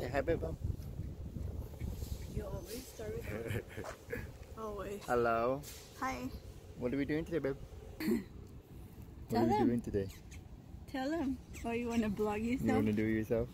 Say hi, Bebo. You always start with Always. Hello. Hi. What are we doing today, babe? what are we doing today? Tell them. Oh, you want to blog yourself? You want to do it yourself?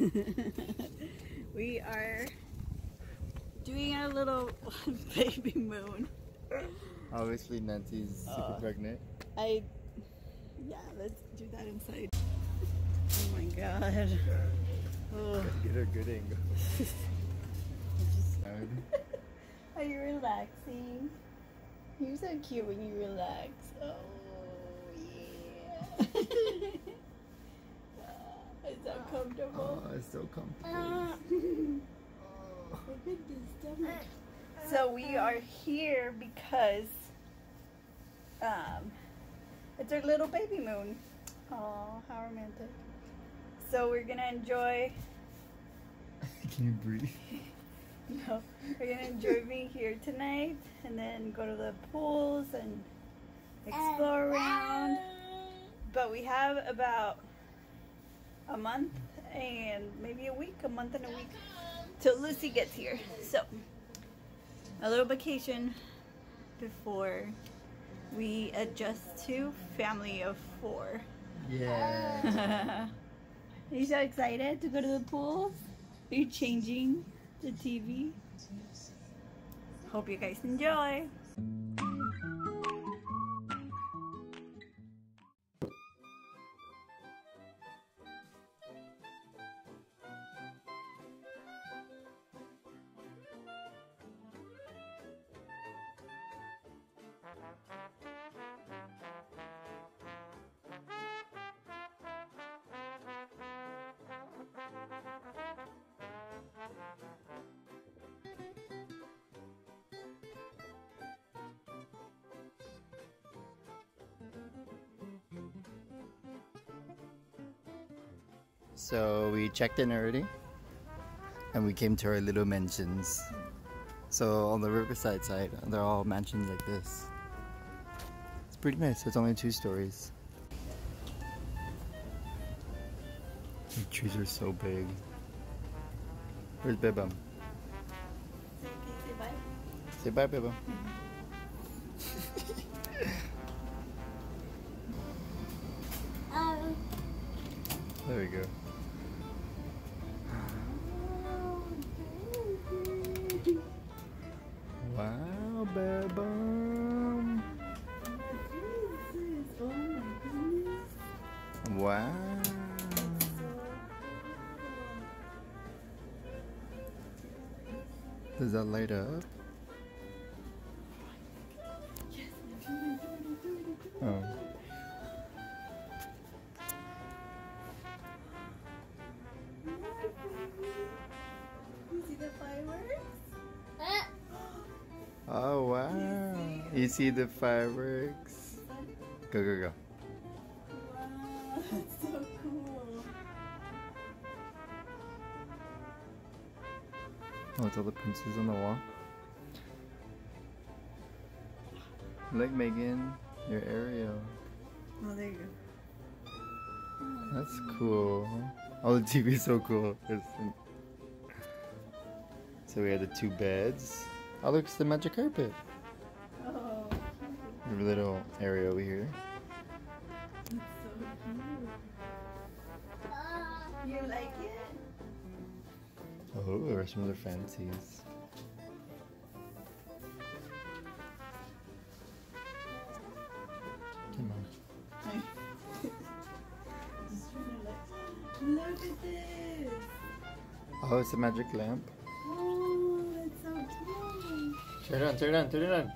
we are doing our little baby moon. Obviously, Nancy's super Uh. pregnant. I, yeah, let's do that inside. Oh my god. Oh, Get a good angle. are you relaxing? You're so cute when you relax. Oh, yeah. Is that comfortable? oh, it's so comfortable. Look at this stomach. So we are here because um, it's our little baby moon. Oh, how romantic. So we're gonna enjoy, Can you breathe? no, we're gonna enjoy being here tonight and then go to the pools and explore uh, around. Uh. But we have about a month and maybe a week, a month and a week till Lucy gets here. So a little vacation before we adjust to family of four. Yeah. Are you so excited to go to the pools? Are you changing the TV? Hope you guys enjoy. So we checked in already, and we came to our little mansions. So on the riverside side, they're all mansions like this. It's pretty nice. It's only two stories. The trees are so big. Where's Bebam? Say bye, Bebam. There we go. Wow. Does that light up? Oh. You see the fireworks? Oh wow. You see the fireworks? Go go go. Oh, it's all the princes on the wall. Look, Megan, your Ariel. Oh, there you go. That's cool. Oh, the TV is so cool. So we had the two beds. Oh, look, it's the magic carpet. Oh, little area over here. Oh, there's some other fancies. Come on. Just trying to like, look at this. Oh, it's a magic lamp. Oh, that's so cute. Turn it on, turn it on, turn it on.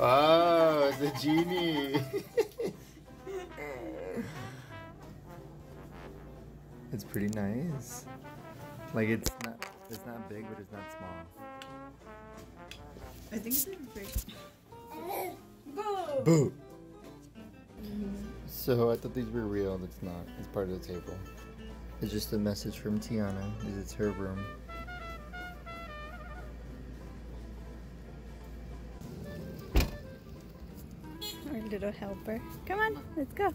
Oh, it's a genie. pretty nice. Like it's not it's not big but it's not small. I think it's a great. Boo! Boo! Mm-hmm. So I thought these were real and it's not. It's part of the table. It's just a message from Tiana. because It's her room. Our little helper. Come on, let's go.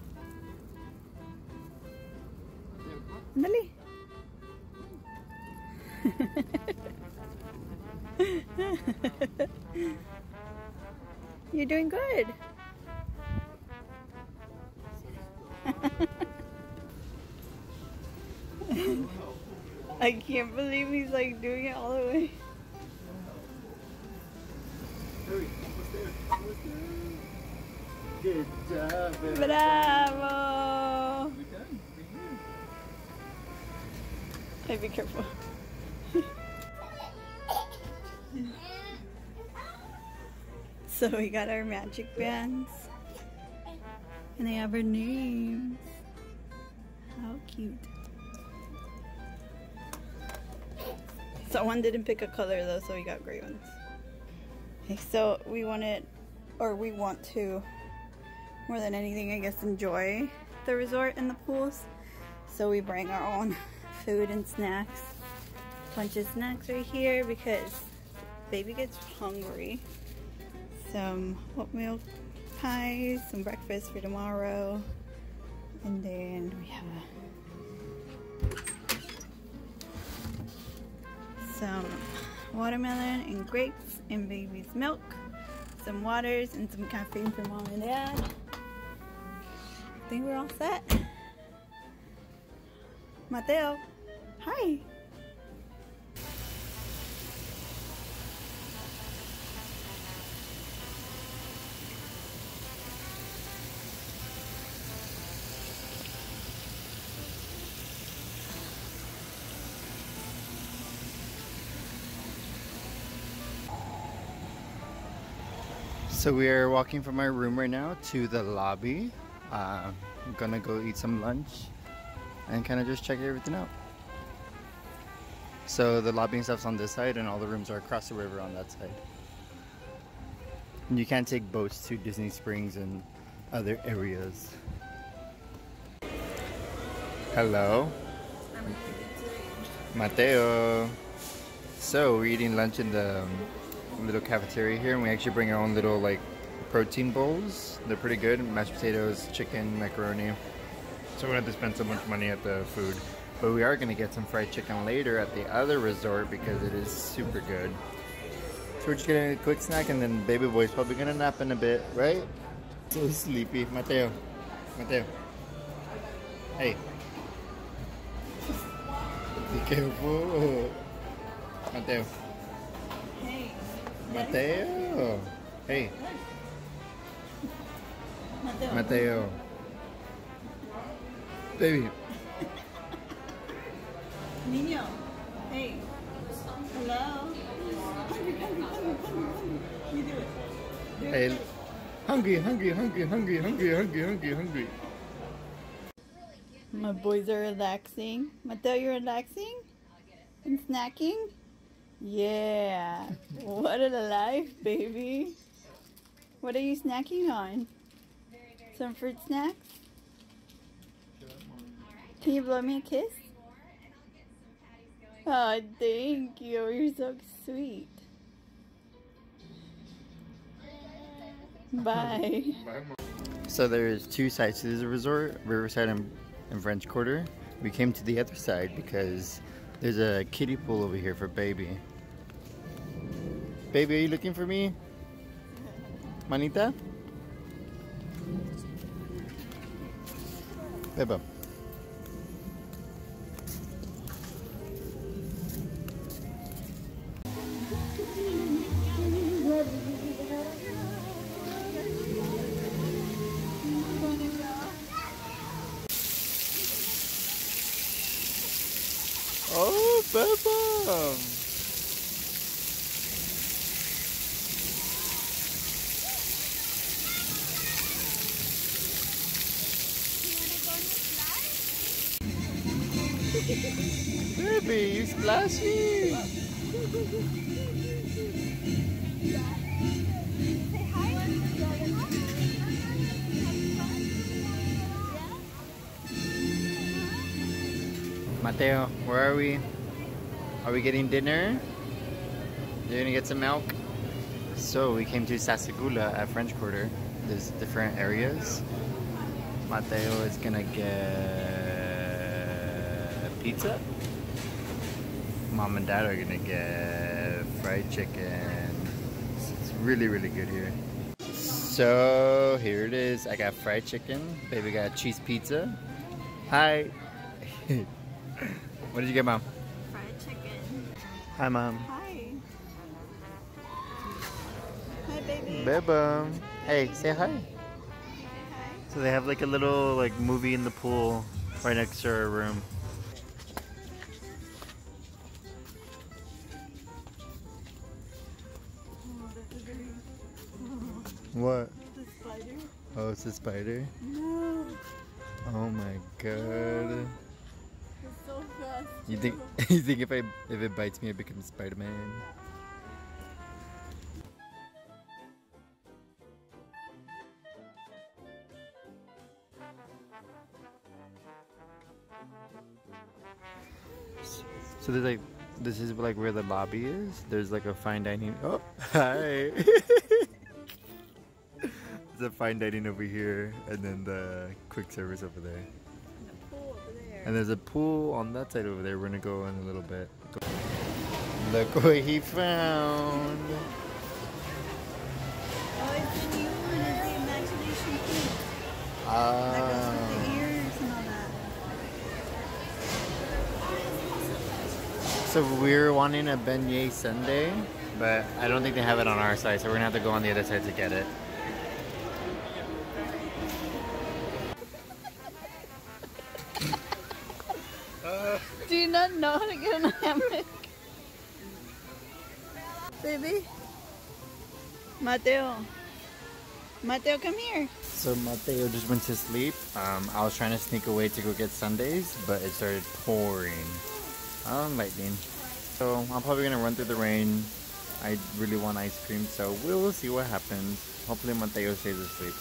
I can't believe he's like doing it all the way. Good job. Bravo! Hey, be careful. so we got our magic bands. And they have our names. How cute. Someone didn't pick a color though, so we got gray ones. Okay, so we wanted, or we want to, more than anything, I guess, enjoy the resort and the pools. So we bring our own food and snacks. Bunch of snacks right here because baby gets hungry. Some oatmeal pies, some breakfast for tomorrow. And then we have a, some watermelon and grapes and baby's milk, some waters and some caffeine for mom and dad. I think we're all set. Mateo, hi. So we are walking from our room right now to the lobby. Uh, I'm gonna go eat some lunch and kind of just check everything out. So the lobby stuff's on this side, and all the rooms are across the river on that side. And you can take boats to Disney Springs and other areas. Hello, Mateo. So we're eating lunch in the um, little cafeteria here, and we actually bring our own little like protein bowls. They're pretty good. Mashed potatoes, chicken, macaroni. So we don't have to spend so much money at the food. But we are gonna get some fried chicken later at the other resort because it is super good. So we're just getting a quick snack and then baby boy's probably gonna nap in a bit, right? So sleepy. Mateo. Mateo. Hey. Be careful. Mateo. Hey. Mateo. Hey, Mateo. Mateo. Baby. Niño. Hey. Hello. You do it. Do it. Hey. Hungry, hungry, hungry, hungry, hungry, hungry, hungry, hungry. My boys are relaxing. Mateo, you're relaxing? And snacking? Yeah. what a life, baby. What are you snacking on? Some fruit snacks? Can you blow me a kiss? Oh, thank you. You're so sweet. Bye. So there's two sides to this resort, Riverside and, and French Quarter. We came to the other side because there's a kiddie pool over here for baby. Baby, are you looking for me? Manita? Beba. Baby, you splashing! Mateo, where are we? Are we getting dinner? You're gonna get some milk? So we came to Sassagoula at French Quarter. There's different areas. Mateo is gonna get pizza. Mom and dad are gonna get fried chicken. It's really, really good here. So here it is. I got fried chicken. Baby got cheese pizza. Hi. what did you get, mom? Fried chicken. Hi, mom. Hi. Hi, baby. Beba. Hey, say hi. Hi. So they have like a little like movie in the pool right next to our room. What? The spider? Oh, it's a spider. No. Oh my god. It's so fast. You think you think if I if it bites me, I become Spider Man? So there's like this is like where the lobby is. There's like a fine dining. Oh, hi. There's a fine dining over here, and then the quick service over there. And the pool over there. And there's a pool on that side over there. We're gonna go in a little bit. Look what he found. Oh, it's the new one. It's the imagination pink. That goes with Ah. the ears and all that. So we're wanting a beignet sundae, but I don't think they have it on our side, so we're gonna have to go on the other side to get it. Do you not know how to get in a hammock? Baby? Mateo. Mateo, come here. So Mateo just went to sleep. Um, I was trying to sneak away to go get sundaes, but it started pouring. Um, lightning. So I'm probably gonna run through the rain. I really want ice cream, so we'll see what happens. Hopefully Mateo stays asleep.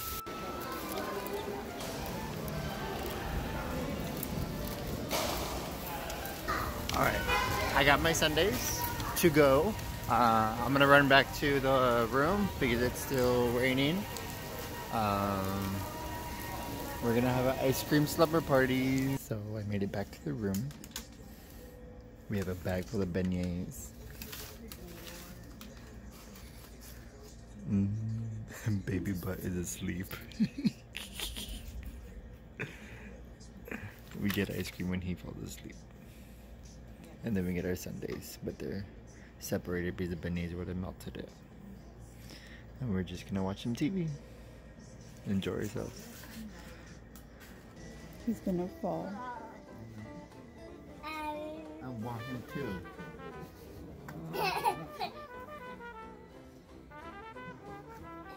Got my sundaes to go. Uh, I'm gonna run back to the room because it's still raining. Um, we're gonna have an ice cream slumber party. So I made it back to the room. We have a bag full of beignets. Mm, baby butt is asleep. we get ice cream when he falls asleep. And then we get our sundaes, but they're separated because the beignets would have melted it. And we're just gonna watch some TV. Enjoy yourselves. He's gonna fall. I want him too.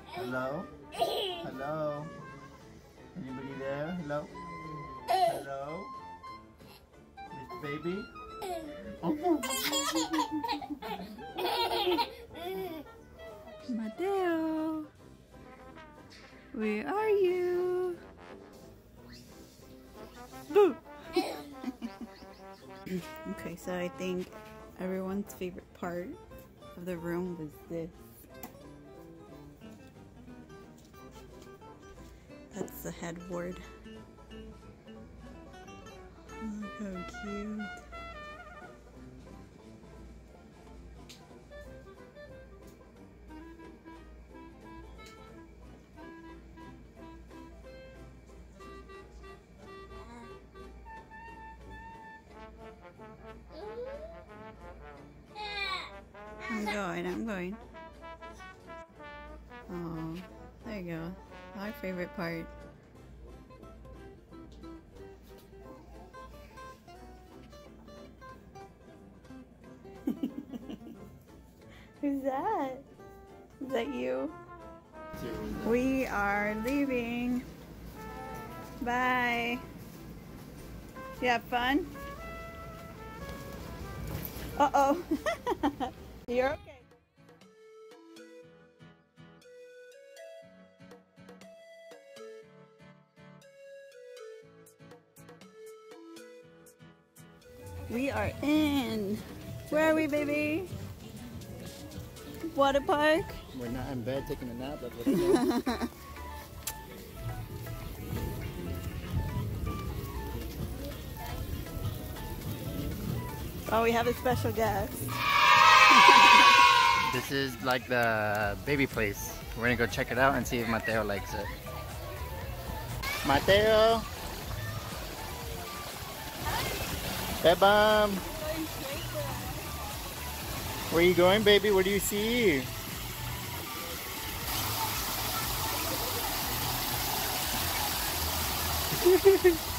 Hello? Hello? Anybody there? Hello? Hello? Miss Baby? Oh. Mateo. Where are you? Okay, so I think everyone's favorite part of the room was this. That's the headboard. Look how cute. Going. Oh, there you go. My favorite part. Who's that? Is that you? We are leaving. Bye. You have fun? Uh oh. You're okay. We are in. Where are we, baby? Water park. We're not in bed taking a nap, but let's go. Oh, we have a special guest. This is like the baby place. We're gonna go check it out and see if Mateo likes it. Mateo! Bebam! Where you going, baby? What do you see?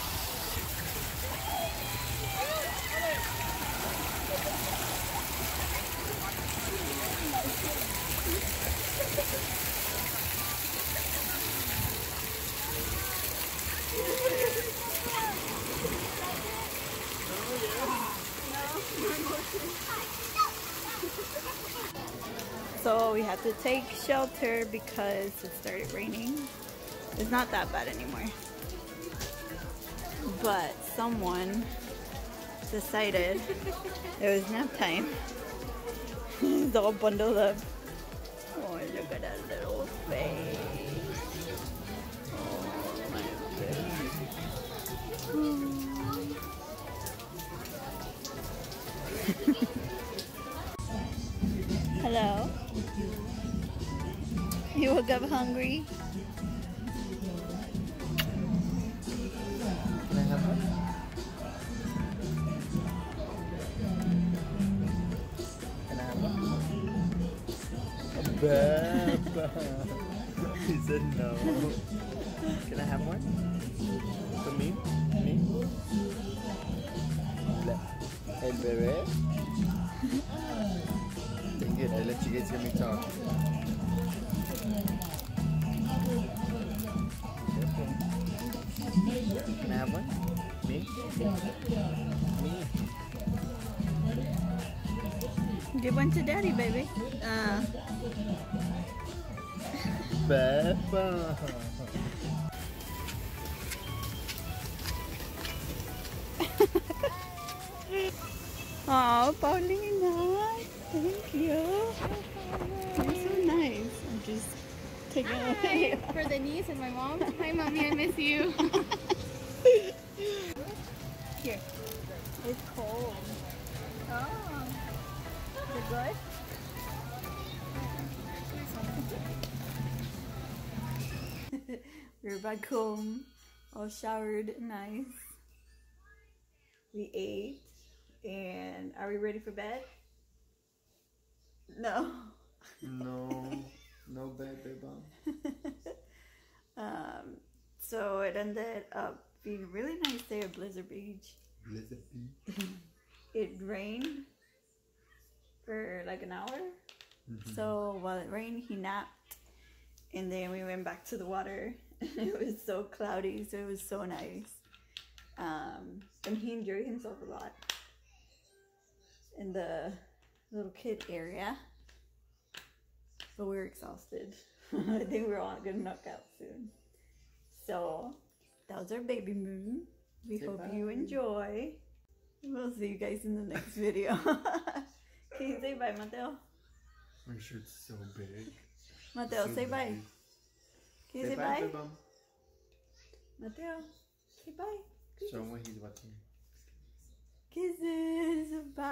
So we had to take shelter because it started raining. It's not that bad anymore. But someone decided it was nap time. He's all bundled up. Oh, look at that little face. Oh, my goodness. Hello. You woke up hungry? Can I have one? Can I have one? He said no. Can I have one? For me? Me? El bebé? Dang it, I let you guys hear me talk. Can I have one? Me? Me? Give one to daddy, baby. Uh, Peppa. oh, Paulina. Thank you. You're so nice. I'm just taking away. Hi, for the niece and my mom. Hi, mommy, I miss you. We're back home, all showered nice. We ate, and are we ready for bed? No. No, no bed, babe. um, so it ended up being a really nice day at Blizzard Beach. Blizzard Beach. It rained for like an hour. So while it rained, he napped, and then we went back to the water. it was so cloudy, so it was so nice. Um, and he enjoyed himself a lot in the little kid area. But we're exhausted. I think we're all gonna knock out soon. So that was our baby moon. We Say hope bye. you enjoy. We'll see you guys in the next video. Can you say bye, Mateo? My shirt's so big. Mateo, So say bye. big. Can you say, bye? babe. Mateo, say bye. Show him what he's watching. Kisses. Bye.